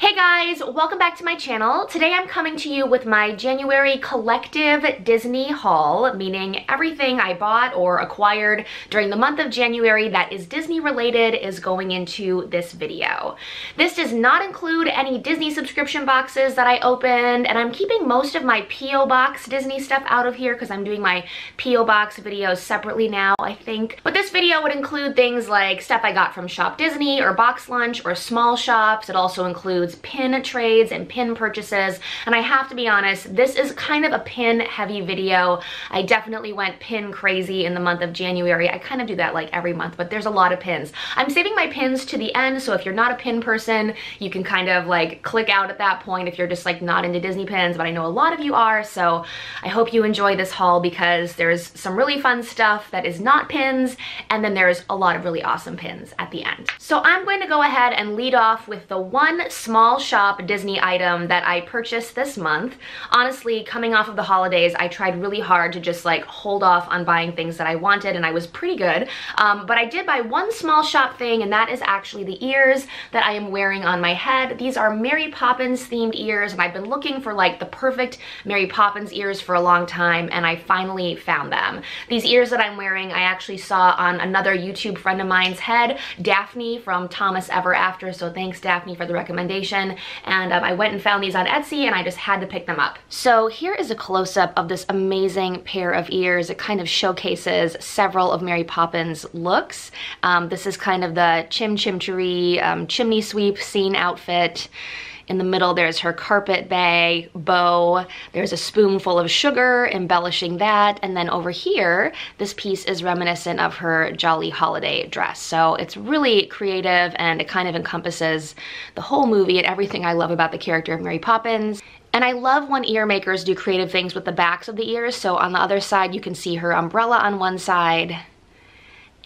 Hey guys, welcome back to my channel. Today I'm coming to you with my January collective Disney haul, meaning everything I bought or acquired during the month of January that is Disney related is going into this video. This does not include any Disney subscription boxes that I opened, and I'm keeping most of my P.O. Box Disney stuff out of here because I'm doing my P.O. Box videos separately now, I think. But this video would include things like stuff I got from Shop Disney or Box Lunch or small shops. It also includes includes pin trades and pin purchases. And I have to be honest, this is kind of a pin heavy video. I definitely went pin crazy in the month of January. I kind of do that like every month, but there's a lot of pins. I'm saving my pins to the end, so if you're not a pin person, you can kind of like click out at that point if you're just like not into Disney pins, but I know a lot of you are, so I hope you enjoy this haul because there's some really fun stuff that is not pins, and then there's a lot of really awesome pins at the end. So I'm going to go ahead and lead off with the one small small shop Disney item that I purchased this month. Honestly, coming off of the holidays, I tried really hard to just like hold off on buying things that I wanted and I was pretty good. Um, but I did buy one small shop thing and that is actually the ears that I am wearing on my head. These are Mary Poppins themed ears and I've been looking for like the perfect Mary Poppins ears for a long time and I finally found them. These ears that I'm wearing I actually saw on another YouTube friend of mine's head, Daphne from Thomas Ever After, so thanks Daphne for the recommendation and um, I went and found these on Etsy and I just had to pick them up. So here is a close-up of this amazing pair of ears. It kind of showcases several of Mary Poppins looks. Um, this is kind of the Chim Chim Cheree um, chimney sweep scene outfit. In the middle, there's her carpet bag, bow. There's a spoonful of sugar embellishing that. And then over here, this piece is reminiscent of her Jolly Holiday dress. So it's really creative and it kind of encompasses the whole movie and everything I love about the character of Mary Poppins. And I love when ear makers do creative things with the backs of the ears. So on the other side, you can see her umbrella on one side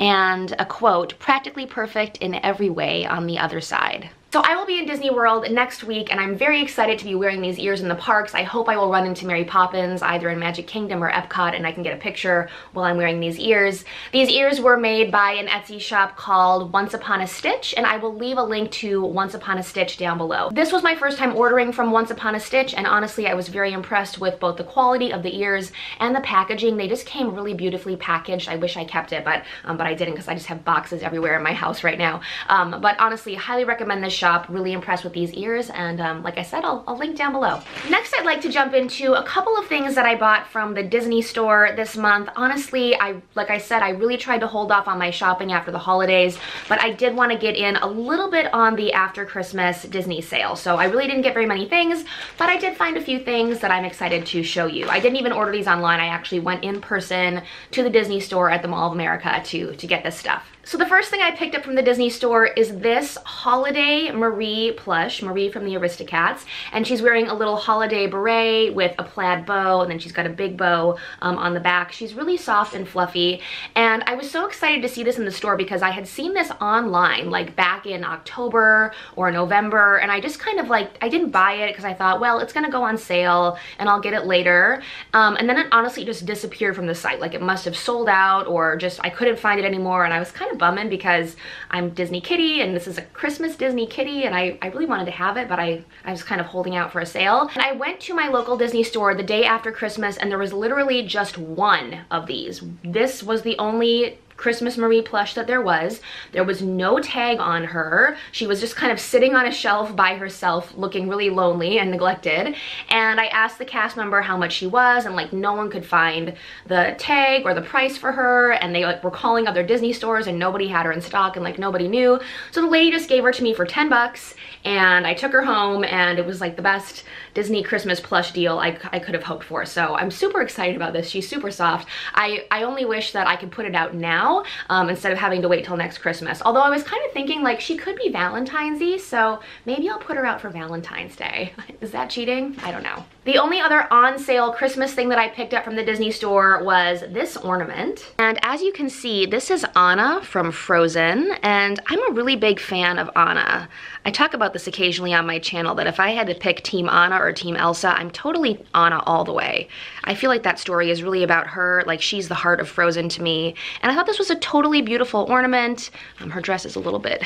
and a quote, practically perfect in every way on the other side. So I will be in Disney World next week and I'm very excited to be wearing these ears in the parks. I hope I will run into Mary Poppins either in Magic Kingdom or Epcot and I can get a picture while I'm wearing these ears. These ears were made by an Etsy shop called Once Upon a Stitch and I will leave a link to Once Upon a Stitch down below. This was my first time ordering from Once Upon a Stitch and honestly I was very impressed with both the quality of the ears and the packaging. They just came really beautifully packaged. I wish I kept it but, um, but I didn't because I just have boxes everywhere in my house right now. Um, but honestly, highly recommend this shop. Really impressed with these ears and um, like I said, I'll, I'll link down below. Next, I'd like to jump into a couple of things that I bought from the Disney store this month. Honestly, I like I said, I really tried to hold off on my shopping after the holidays, but I did want to get in a little bit on the after Christmas Disney sale. So I really didn't get very many things, but I did find a few things that I'm excited to show you. I didn't even order these online. I actually went in person to the Disney store at the Mall of America to, to get this stuff. So the first thing I picked up from the Disney store is this Holiday Marie plush, Marie from the Aristocats, and she's wearing a little holiday beret with a plaid bow, and then she's got a big bow um, on the back. She's really soft and fluffy, and I was so excited to see this in the store because I had seen this online, like back in October or November, and I just kind of like, I didn't buy it because I thought, well, it's gonna go on sale, and I'll get it later, um, and then it honestly just disappeared from the site. Like it must have sold out, or just I couldn't find it anymore, and I was kind of of bumming because I'm DisneyKittee and this is a Christmas Disney Kitty and I, I really wanted to have it, but I, I was kind of holding out for a sale. And I went to my local Disney store the day after Christmas and there was literally just one of these. This was the only Christmas Marie plush that there was. There was no tag on her. She was just kind of sitting on a shelf by herself looking really lonely and neglected. And I asked the cast member how much she was and like no one could find the tag or the price for her and they like were calling other Disney stores and nobody had her in stock and like nobody knew. So the lady just gave her to me for 10 bucks and I took her home and it was like the best Disney Christmas plush deal I, I could have hoped for. So I'm super excited about this. She's super soft. I, I only wish that I could put it out now um, instead of having to wait till next Christmas. Although I was kind of thinking like she could be Valentine's-y, so maybe I'll put her out for Valentine's Day. Is that cheating? I don't know. The only other on sale Christmas thing that I picked up from the Disney store was this ornament. And as you can see, this is Anna from Frozen, and I'm a really big fan of Anna. I talk about this occasionally on my channel that if I had to pick Team Anna or Team Elsa, I'm totally Anna all the way. I feel like that story is really about her, like she's the heart of Frozen to me. And I thought was a totally beautiful ornament. Um, her dress is a little bit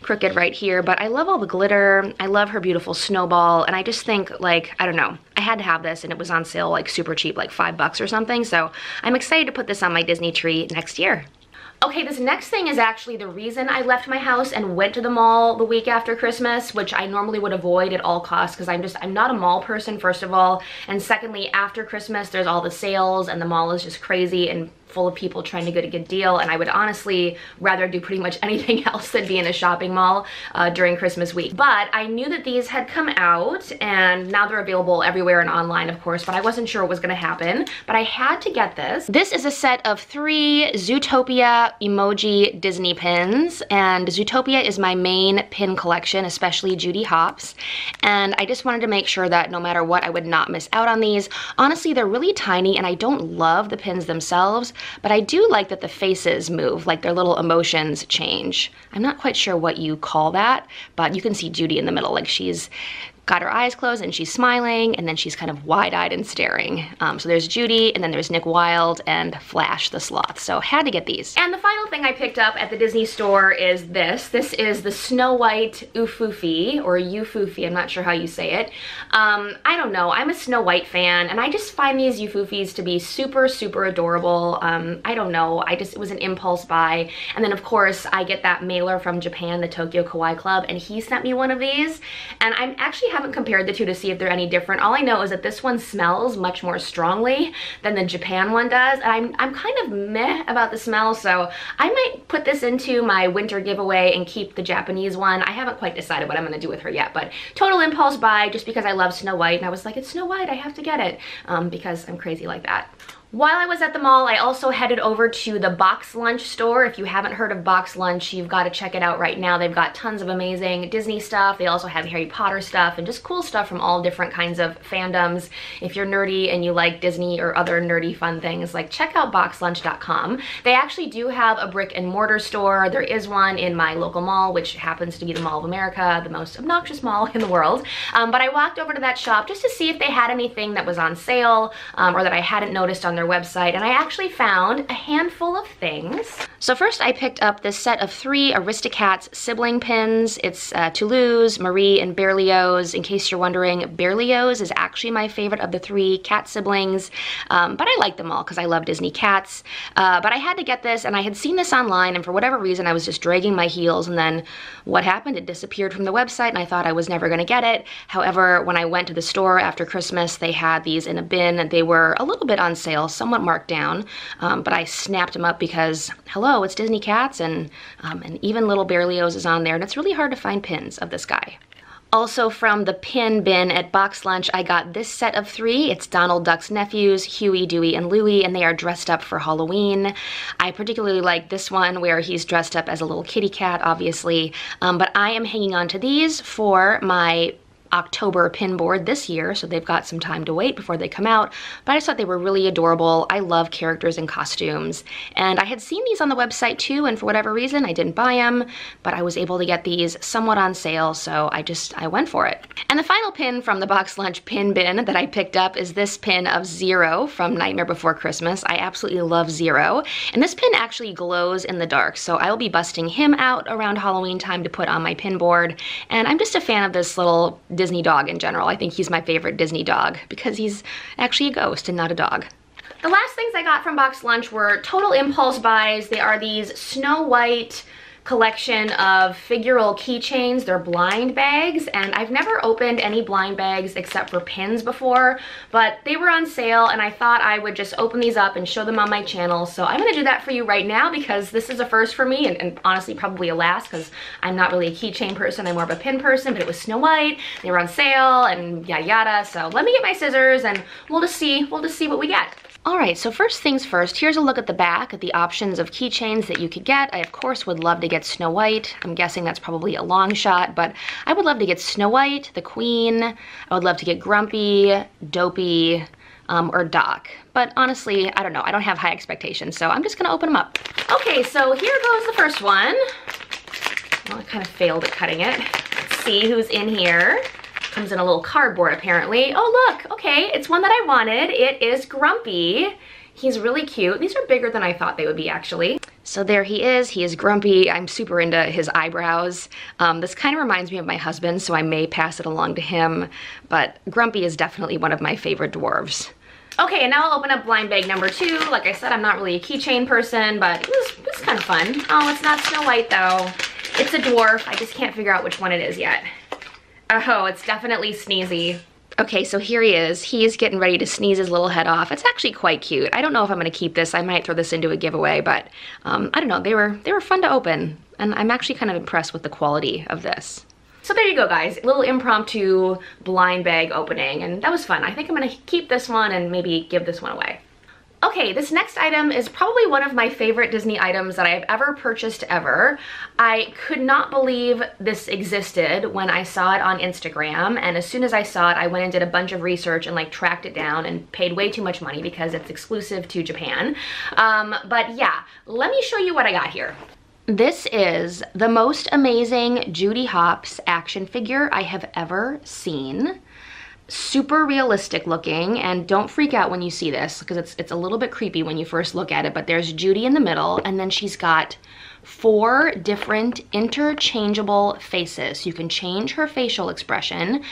crooked right here, but I love all the glitter. I love her beautiful snowball, and I just think like, I don't know, I had to have this and it was on sale like super cheap, like five bucks or something. So I'm excited to put this on my Disney tree next year. Okay, this next thing is actually the reason I left my house and went to the mall the week after Christmas, which I normally would avoid at all costs because I'm just, I'm not a mall person, first of all. And secondly, after Christmas, there's all the sales and the mall is just crazy and full of people trying to get a good deal and I would honestly rather do pretty much anything else than be in a shopping mall uh, during Christmas week. But I knew that these had come out and now they're available everywhere and online of course, but I wasn't sure what was gonna happen. But I had to get this. This is a set of three Zootopia emoji Disney pins and Zootopia is my main pin collection, especially Judy Hopps. And I just wanted to make sure that no matter what, I would not miss out on these. Honestly, they're really tiny and I don't love the pins themselves, but I do like that the faces move, like their little emotions change. I'm not quite sure what you call that, but you can see Judy in the middle, like she's got her eyes closed and she's smiling and then she's kind of wide-eyed and staring. Um, so there's Judy and then there's Nick Wilde and Flash the Sloth. So had to get these. And the final thing I picked up at the Disney store is this. This is the Snow White UFUFY or UFUFY, I'm not sure how you say it. Um, I don't know, I'm a Snow White fan and I just find these UFUFYs to be super, super adorable. Um, I don't know, I just, it was an impulse buy. And then of course I get that mailer from Japan, the Tokyo Kawaii Club, and he sent me one of these. And I'm actually haven't compared the two to see if they're any different. All I know is that this one smells much more strongly than the Japan one does. And I'm, I'm kind of meh about the smell, so I might put this into my winter giveaway and keep the Japanese one. I haven't quite decided what I'm gonna do with her yet, but total impulse buy just because I love Snow White. And I was like, it's Snow White, I have to get it um, because I'm crazy like that. While I was at the mall, I also headed over to the Box Lunch store. If you haven't heard of Box Lunch, you've got to check it out right now. They've got tons of amazing Disney stuff. They also have Harry Potter stuff and just cool stuff from all different kinds of fandoms. If you're nerdy and you like Disney or other nerdy fun things, like check out boxlunch.com. They actually do have a brick and mortar store. There is one in my local mall, which happens to be the Mall of America, the most obnoxious mall in the world. Um, but I walked over to that shop just to see if they had anything that was on sale um, or that I hadn't noticed on their website and I actually found a handful of things. So first I picked up this set of three Aristocats sibling pins. It's uh, Toulouse, Marie, and Berlioz. In case you're wondering, Berlioz is actually my favorite of the three cat siblings, um, but I like them all because I love Disney cats. Uh, but I had to get this and I had seen this online and for whatever reason I was just dragging my heels and then what happened? It disappeared from the website and I thought I was never going to get it. However, when I went to the store after Christmas, they had these in a bin. They were a little bit on sale, somewhat marked down, um, but I snapped them up because, hello, it's Disney Cats, and, um, and even Little Berlioz is on there, and it's really hard to find pins of this guy. Also from the pin bin at Box Lunch, I got this set of three. It's Donald Duck's nephews, Huey, Dewey, and Louie, and they are dressed up for Halloween. I particularly like this one where he's dressed up as a little kitty cat, obviously, um, but I am hanging on to these for my October pin board this year, so they've got some time to wait before they come out, but I just thought they were really adorable. I love characters and costumes, and I had seen these on the website too, and for whatever reason, I didn't buy them, but I was able to get these somewhat on sale, so I just, I went for it. And the final pin from the Box Lunch pin bin that I picked up is this pin of Zero from Nightmare Before Christmas. I absolutely love Zero, and this pin actually glows in the dark, so I will be busting him out around Halloween time to put on my pin board, and I'm just a fan of this little Disney dog in general. I think he's my favorite Disney dog because he's actually a ghost and not a dog. The last things I got from Box Lunch were total impulse buys. They are these Snow White collection of figural keychains. They're blind bags, and I've never opened any blind bags except for pins before, but they were on sale, and I thought I would just open these up and show them on my channel. So I'm gonna do that for you right now because this is a first for me, and, and honestly probably a last because I'm not really a keychain person, I'm more of a pin person, but it was Snow White, they were on sale, and yada yada. So let me get my scissors, and we'll just see, we'll just see what we get. All right, so first things first, here's a look at the back at the options of keychains that you could get. I, of course, would love to get Snow White. I'm guessing that's probably a long shot, but I would love to get Snow White, the Queen. I would love to get Grumpy, Dopey, um, or Doc. But honestly, I don't know. I don't have high expectations, so I'm just gonna open them up. Okay, so here goes the first one. Well, I kind of failed at cutting it. Let's see who's in here. Comes in a little cardboard apparently. Oh look, okay, it's one that I wanted. It is Grumpy. He's really cute. These are bigger than I thought they would be actually. So there he is. He is grumpy. I'm super into his eyebrows. Um, this kind of reminds me of my husband, so I may pass it along to him. But Grumpy is definitely one of my favorite dwarves. Okay, and now I'll open up blind bag number two. Like I said, I'm not really a keychain person, but it was, it was kind of fun. Oh, it's not Snow White though. It's a dwarf. I just can't figure out which one it is yet. Oh, it's definitely Sneezy. Okay, so here he is. He is getting ready to sneeze his little head off. It's actually quite cute. I don't know if I'm gonna keep this. I might throw this into a giveaway, but um, I don't know. They were, they were fun to open, and I'm actually kind of impressed with the quality of this. So there you go, guys. A little impromptu blind bag opening, and that was fun. I think I'm gonna keep this one and maybe give this one away. Okay, this next item is probably one of my favorite Disney items that I've ever purchased ever. I could not believe this existed when I saw it on Instagram, and as soon as I saw it, I went and did a bunch of research and like tracked it down and paid way too much money because it's exclusive to Japan. Um, but yeah, let me show you what I got here. This is the most amazing Judy Hopps action figure I have ever seen super realistic looking and don't freak out when you see this because it's it's a little bit creepy when you first look at it but there's Judy in the middle and then she's got four different interchangeable faces. You can change her facial expression.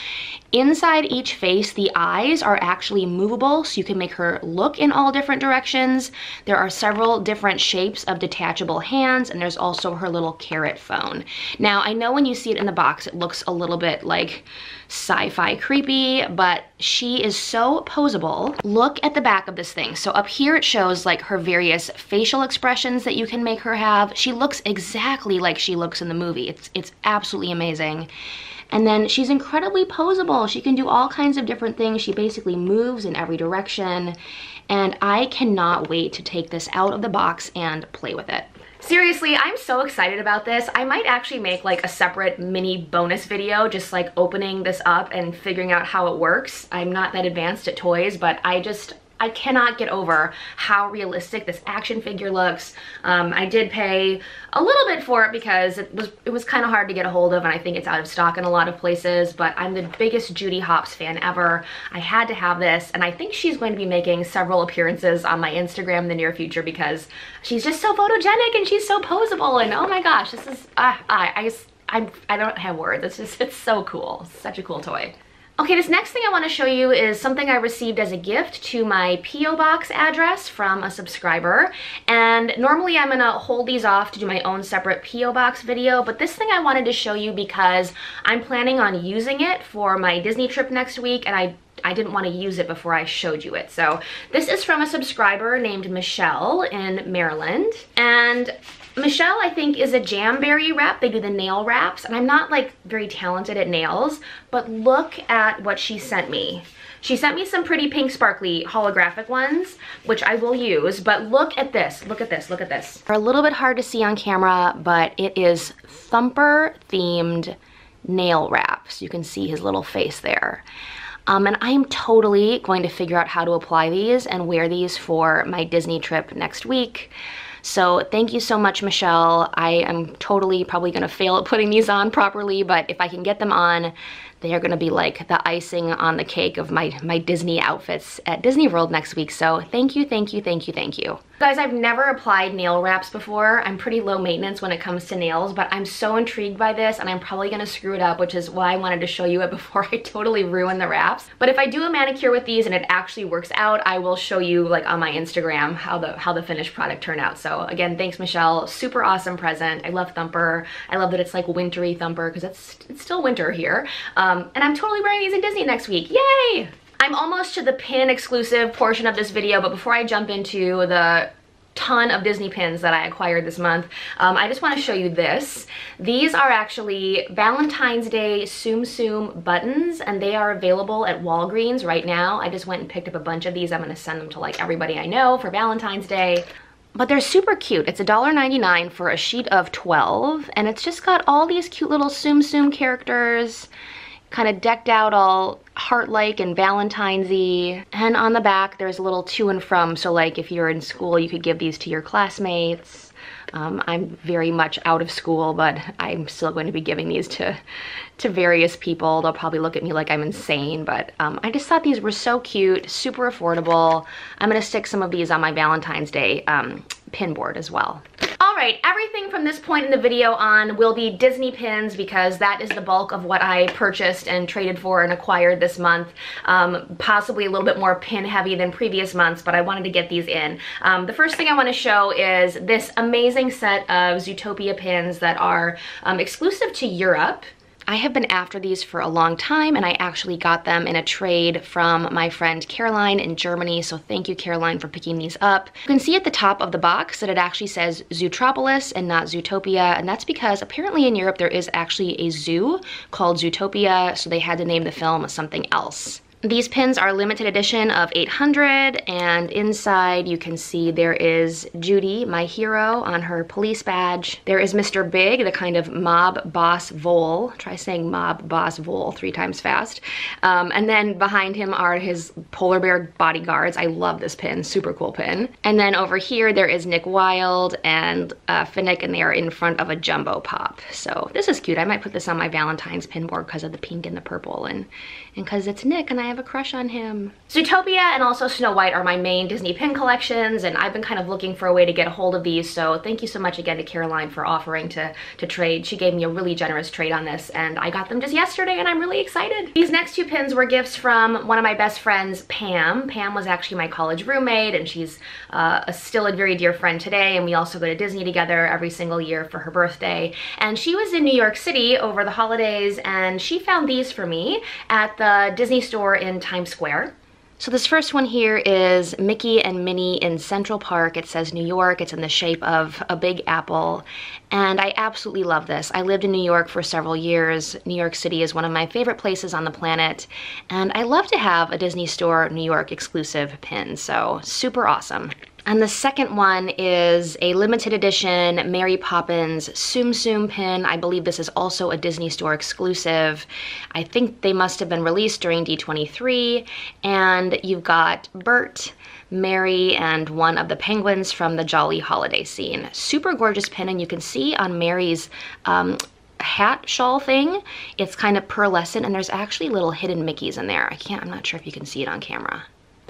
Inside each face, the eyes are actually movable, so you can make her look in all different directions. There are several different shapes of detachable hands, and there's also her little carrot phone. Now, I know when you see it in the box, it looks a little bit like sci-fi creepy, but she is so posable. Look at the back of this thing. So up here it shows like her various facial expressions that you can make her have. She looks exactly like she looks in the movie. It's, it's absolutely amazing. And then she's incredibly posable. She can do all kinds of different things. She basically moves in every direction. And I cannot wait to take this out of the box and play with it. Seriously, I'm so excited about this. I might actually make like a separate mini bonus video just like opening this up and figuring out how it works. I'm not that advanced at toys, but I just, I cannot get over how realistic this action figure looks. Um, I did pay a little bit for it because it was it was kind of hard to get a hold of and I think it's out of stock in a lot of places, but I'm the biggest Judy Hopps fan ever. I had to have this and I think she's going to be making several appearances on my Instagram in the near future because she's just so photogenic and she's so posable and oh my gosh, this is, uh, I, I I, I don't have words. It's just, it's so cool. Such a cool toy. Okay, this next thing I want to show you is something I received as a gift to my P.O. Box address from a subscriber. And normally I'm going to hold these off to do my own separate P.O. Box video, but this thing I wanted to show you because I'm planning on using it for my Disney trip next week and I I didn't want to use it before I showed you it. So this is from a subscriber named Michelle in Maryland. And Michelle, I think, is a Jamberry rep. They do the nail wraps, and I'm not like very talented at nails, but look at what she sent me. She sent me some pretty pink sparkly holographic ones, which I will use, but look at this, look at this, look at this. They're a little bit hard to see on camera, but it is Thumper themed nail wraps. You can see his little face there. Um, and I'm totally going to figure out how to apply these and wear these for my Disney trip next week. So thank you so much, Michelle. I am totally probably gonna fail at putting these on properly, but if I can get them on, they are gonna be like the icing on the cake of my, my Disney outfits at Disney World next week. So thank you, thank you, thank you, thank you. Guys, I've never applied nail wraps before. I'm pretty low maintenance when it comes to nails, but I'm so intrigued by this and I'm probably gonna screw it up, which is why I wanted to show you it before I totally ruin the wraps. But if I do a manicure with these and it actually works out, I will show you like on my Instagram how the how the finished product turned out. So again, thanks Michelle. Super awesome present. I love Thumper. I love that it's like wintry Thumper because it's, it's still winter here. Um, and I'm totally wearing these in Disney next week. Yay! I'm almost to the pin exclusive portion of this video, but before I jump into the ton of Disney pins that I acquired this month. Um, I just want to show you this. These are actually Valentine's Day Tsum Tsum buttons and they are available at Walgreens right now. I just went and picked up a bunch of these. I'm going to send them to like everybody I know for Valentine's Day. But they're super cute. It's $1.99 for a sheet of 12 and it's just got all these cute little Tsum Tsum characters kind of decked out all heart-like and Valentine's-y. And on the back, there's a little to and from. So like if you're in school, you could give these to your classmates. Um, I'm very much out of school, but I'm still going to be giving these to, to various people. They'll probably look at me like I'm insane, but um, I just thought these were so cute, super affordable. I'm gonna stick some of these on my Valentine's Day um, pin board as well. All right, everything from this point in the video on will be Disney pins because that is the bulk of what I purchased and traded for and acquired this month. Um, possibly a little bit more pin heavy than previous months, but I wanted to get these in. Um, the first thing I want to show is this amazing set of Zootopia pins that are um, exclusive to Europe. I have been after these for a long time and I actually got them in a trade from my friend Caroline in Germany. So thank you, Caroline, for picking these up. You can see at the top of the box that it actually says Zootropolis and not Zootopia. And that's because apparently in Europe there is actually a zoo called Zootopia. So they had to name the film something else. These pins are limited edition of 800 and inside you can see there is Judy, my hero, on her police badge. There is Mr. Big, the kind of mob boss vole. Try saying mob boss vole three times fast. Um, and then behind him are his polar bear bodyguards. I love this pin, super cool pin. And then over here there is Nick Wilde and uh, Finnick and they are in front of a jumbo pop. So this is cute. I might put this on my Valentine's pin board because of the pink and the purple and because it's Nick and I have a crush on him. Zootopia and also Snow White are my main Disney pin collections and I've been kind of looking for a way to get a hold of these so thank you so much again to Caroline for offering to, to trade. She gave me a really generous trade on this and I got them just yesterday and I'm really excited. These next two pins were gifts from one of my best friends, Pam. Pam was actually my college roommate and she's uh, a, still a very dear friend today and we also go to Disney together every single year for her birthday. And she was in New York City over the holidays and she found these for me at the the Disney store in Times Square. So this first one here is Mickey and Minnie in Central Park. It says New York. It's in the shape of a big apple. And I absolutely love this. I lived in New York for several years. New York City is one of my favorite places on the planet. And I love to have a Disney Store New York exclusive pin. So super awesome. And the second one is a limited edition Mary Poppins Tsum Tsum pin. I believe this is also a Disney Store exclusive. I think they must have been released during D23. And you've got Bert, Mary, and one of the penguins from the Jolly Holiday scene. Super gorgeous pin, and you can see on Mary's um, hat shawl thing, it's kind of pearlescent, and there's actually little hidden Mickeys in there. I can't, I'm not sure if you can see it on camera.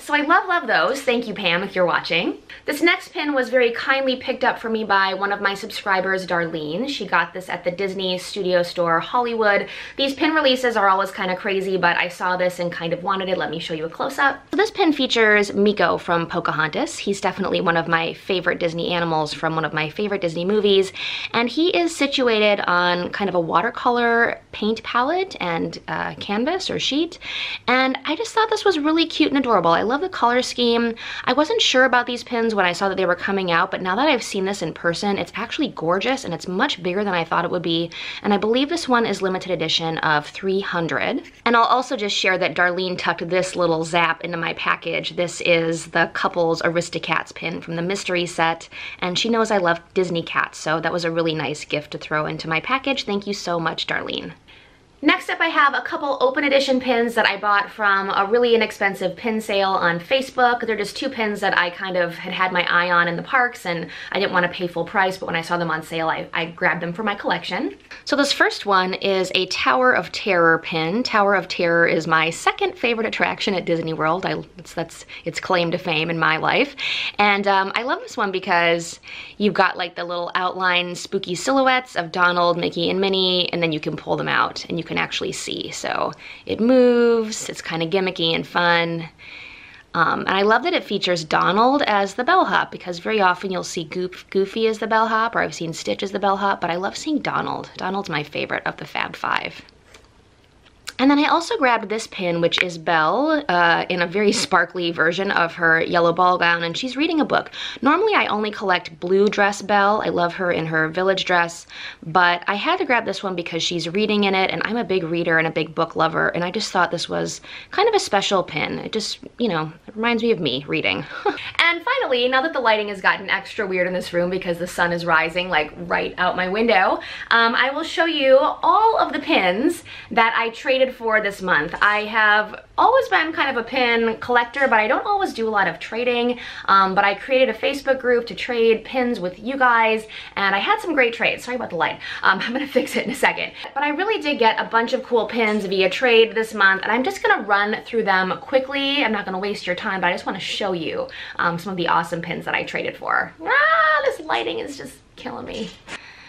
So I love, love those. Thank you, Pam, if you're watching. This next pin was very kindly picked up for me by one of my subscribers, Darlene. She got this at the Disney Studio Store, Hollywood. These pin releases are always kind of crazy, but I saw this and kind of wanted it. Let me show you a close-up. So this pin features Meeko from Pocahontas. He's definitely one of my favorite Disney animals from one of my favorite Disney movies, and he is situated on kind of a watercolor paint palette and uh, canvas or sheet, and I just thought this was really cute and adorable. I love the color scheme. I wasn't sure about these pins when I saw that they were coming out, but now that I've seen this in person, it's actually gorgeous and it's much bigger than I thought it would be. And I believe this one is limited edition of 300. And I'll also just share that Darlene tucked this little zap into my package. This is the couple's Aristocats pin from the mystery set. And she knows I love Disney cats, so that was a really nice gift to throw into my package. Thank you so much, Darlene. Next up I have a couple open edition pins that I bought from a really inexpensive pin sale on Facebook. They're just two pins that I kind of had had my eye on in the parks and I didn't want to pay full price but when I saw them on sale I, I grabbed them for my collection. So this first one is a Tower of Terror pin. Tower of Terror is my second favorite attraction at Disney World. I, it's, that's its claim to fame in my life. And um, I love this one because you've got like the little outline spooky silhouettes of Donald, Mickey, and Minnie and then you can pull them out and you can actually see. So it moves, it's kind of gimmicky and fun. Um, and I love that it features Donald as the bellhop because very often you'll see Goof, Goofy as the bellhop or I've seen Stitch as the bellhop, but I love seeing Donald. Donald's my favorite of the Fab Five. And then I also grabbed this pin, which is Belle, uh, in a very sparkly version of her yellow ball gown, and she's reading a book. Normally I only collect blue dress Belle. I love her in her village dress, but I had to grab this one because she's reading in it, and I'm a big reader and a big book lover, and I just thought this was kind of a special pin. It just, you know, reminds me of me reading. and finally, now that the lighting has gotten extra weird in this room because the sun is rising like right out my window, um, I will show you all of the pins that I traded for this month. I have always been kind of a pin collector, but I don't always do a lot of trading. Um, but I created a Facebook group to trade pins with you guys, and I had some great trades. Sorry about the light. Um, I'm gonna fix it in a second. But I really did get a bunch of cool pins via trade this month, and I'm just gonna run through them quickly. I'm not gonna waste your time, but I just wanna show you um, some of the awesome pins that I traded for. Ah, this lighting is just killing me.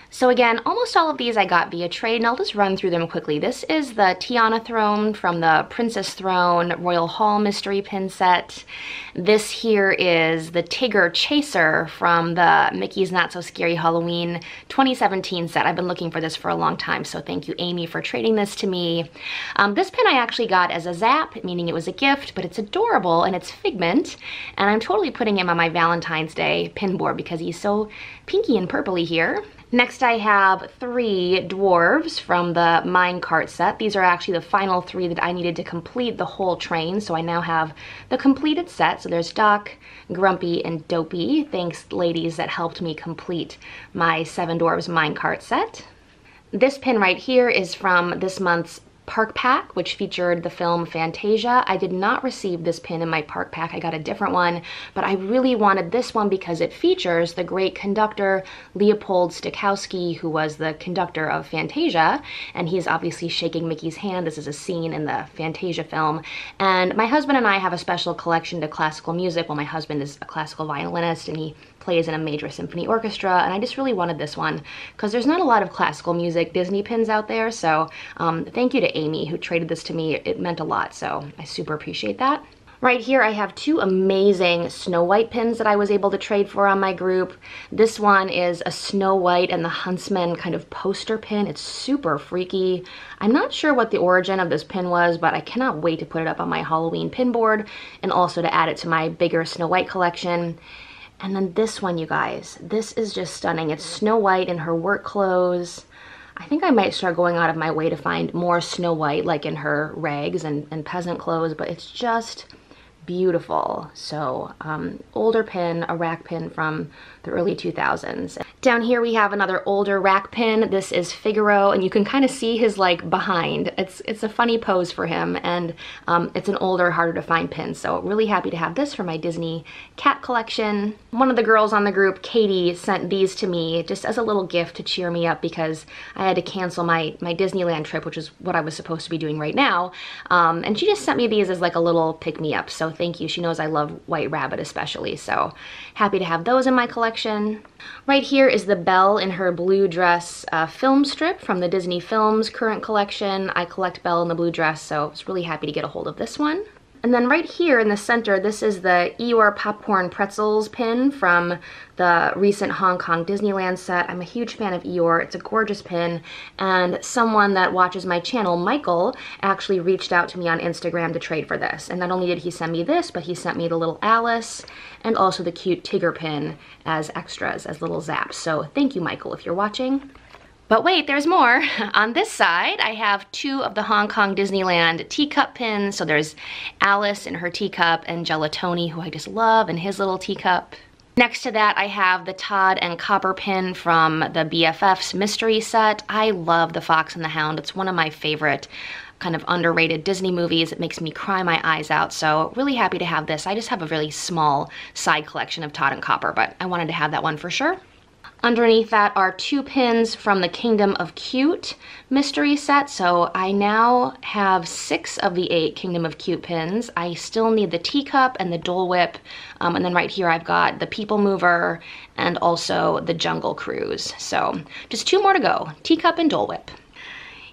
So again, almost all of these I got via trade, and I'll just run through them quickly. This is the Tiana throne from the Princess Throne Royal Hall mystery pin set. This here is the Tigger Chaser from the Mickey's Not So Scary Halloween 2017 set. I've been looking for this for a long time, so thank you, Amy, for trading this to me. Um, this pin I actually got as a zap, meaning it was a gift, but it's adorable and it's Figment, and I'm totally putting him on my Valentine's Day pin board because he's so pinky and purpley here. Next I have three dwarves from the minecart set. These are actually the final three that I needed to complete the whole train, so I now have the completed set. So there's Doc, Grumpy, and Dopey. Thanks ladies that helped me complete my Seven Dwarves minecart set. This pin right here is from this month's park pack, which featured the film Fantasia. I did not receive this pin in my park pack. I got a different one, but I really wanted this one because it features the great conductor Leopold Stokowski, who was the conductor of Fantasia, and he's obviously shaking Mickey's hand. This is a scene in the Fantasia film. And my husband and I have a special collection to classical music. Well, my husband is a classical violinist, and he plays in a major symphony orchestra, and I just really wanted this one because there's not a lot of classical music Disney pins out there, so um, thank you to Amy who traded this to me. It meant a lot, so I super appreciate that. Right here I have two amazing Snow White pins that I was able to trade for on my group. This one is a Snow White and the Huntsman kind of poster pin. It's super freaky. I'm not sure what the origin of this pin was, but I cannot wait to put it up on my Halloween pin board and also to add it to my bigger Snow White collection. And then this one, you guys, this is just stunning. It's Snow White in her work clothes. I think I might start going out of my way to find more Snow White, like in her rags and, and peasant clothes, but it's just beautiful. So um, older pin, a rack pin from the early 2000s. Down here we have another older rack pin. This is Figaro and you can kind of see his like behind. It's it's a funny pose for him and um, it's an older, harder to find pin. So really happy to have this for my Disney cat collection. One of the girls on the group, Katie, sent these to me just as a little gift to cheer me up because I had to cancel my, my Disneyland trip, which is what I was supposed to be doing right now. Um, and she just sent me these as like a little pick-me-up. So thank you. She knows I love White Rabbit especially. So happy to have those in my collection. Right here is the Belle in her blue dress uh, film strip from the Disney Films current collection. I collect Belle in the blue dress, so I was really happy to get a hold of this one. And then right here in the center, this is the Eeyore Popcorn Pretzels pin from the recent Hong Kong Disneyland set. I'm a huge fan of Eeyore. It's a gorgeous pin. And someone that watches my channel, Michael, actually reached out to me on Instagram to trade for this. And not only did he send me this, but he sent me the little Alice and also the cute Tigger pin as extras, as little zaps. So thank you, Michael, if you're watching. But wait, there's more. On this side, I have two of the Hong Kong Disneyland teacup pins. So there's Alice in her teacup and Gelatoni, who I just love, in his little teacup. Next to that, I have the Todd and Copper pin from the BFF's mystery set. I love The Fox and the Hound. It's one of my favorite kind of underrated Disney movies. It makes me cry my eyes out. So really happy to have this. I just have a really small side collection of Todd and Copper, but I wanted to have that one for sure. Underneath that are two pins from the Kingdom of Cute mystery set. So I now have six of the eight Kingdom of Cute pins. I still need the teacup and the Dole Whip. Um, and then right here I've got the People Mover and also the Jungle Cruise. So just two more to go, teacup and Dole Whip.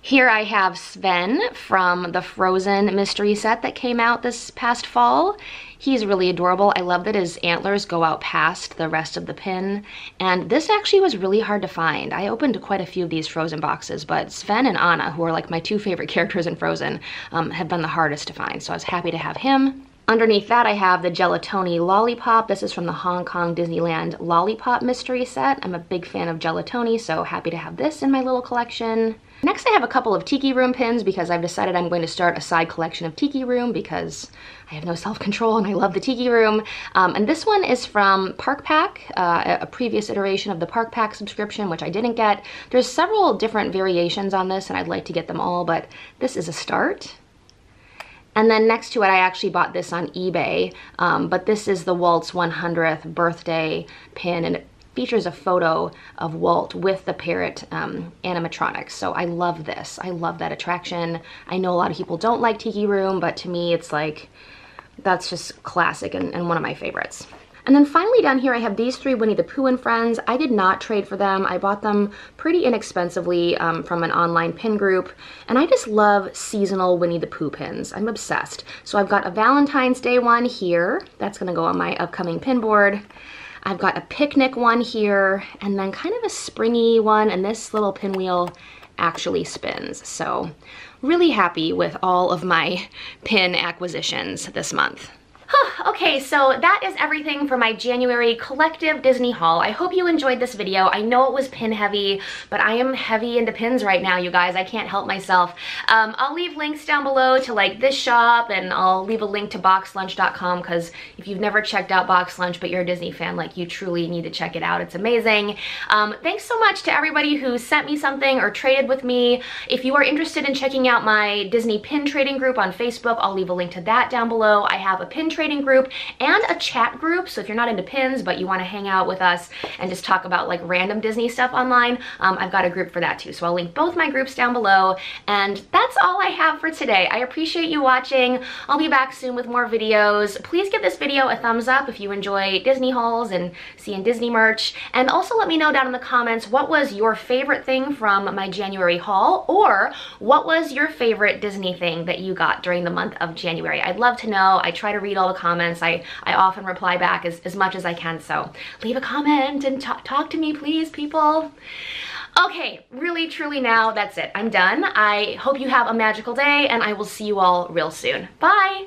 Here I have Sven from the Frozen mystery set that came out this past fall. He's really adorable. I love that his antlers go out past the rest of the pin. And this actually was really hard to find. I opened quite a few of these Frozen boxes, but Sven and Anna, who are like my two favorite characters in Frozen, um, have been the hardest to find. So I was happy to have him. Underneath that, I have the Gelatoni Lollipop. This is from the Hong Kong Disneyland Lollipop Mystery Set. I'm a big fan of Gelatoni, so happy to have this in my little collection. Next I have a couple of Tiki Room pins because I've decided I'm going to start a side collection of Tiki Room because I have no self-control and I love the Tiki Room. Um, and this one is from Park Pack, uh, a previous iteration of the Park Pack subscription, which I didn't get. There's several different variations on this and I'd like to get them all, but this is a start. And then next to it, I actually bought this on eBay, um, but this is the Walt's 100th birthday pin, and it features a photo of Walt with the parrot um, animatronics. So I love this. I love that attraction. I know a lot of people don't like Tiki Room, but to me it's like, that's just classic and, and one of my favorites. And then finally down here, I have these three Winnie the Pooh and Friends. I did not trade for them. I bought them pretty inexpensively um, from an online pin group. And I just love seasonal Winnie the Pooh pins. I'm obsessed. So I've got a Valentine's Day one here. That's gonna go on my upcoming pin board. I've got a picnic one here, and then kind of a springy one, and this little pinwheel actually spins. So really happy with all of my pin acquisitions this month. Okay, so that is everything for my January collective Disney haul. I hope you enjoyed this video. I know it was pin heavy, but I am heavy into pins right now, you guys. I can't help myself. Um, I'll leave links down below to like this shop and I'll leave a link to boxlunch.com because if you've never checked out Box Lunch but you're a Disney fan, like you truly need to check it out. It's amazing. Um, thanks so much to everybody who sent me something or traded with me. If you are interested in checking out my Disney pin trading group on Facebook, I'll leave a link to that down below. I have a pin trading group and a chat group. So if you're not into pins, but you want to hang out with us and just talk about like random Disney stuff online, um, I've got a group for that too. So I'll link both my groups down below. And that's all I have for today. I appreciate you watching. I'll be back soon with more videos. Please give this video a thumbs up if you enjoy Disney hauls and seeing Disney merch. And also let me know down in the comments what was your favorite thing from my January haul or what was your favorite Disney thing that you got during the month of January. I'd love to know. I try to read all the comments. I, I often reply back as, as much as I can. So leave a comment and talk, talk to me, please, people. Okay, really, truly now, that's it. I'm done. I hope you have a magical day and I will see you all real soon. Bye!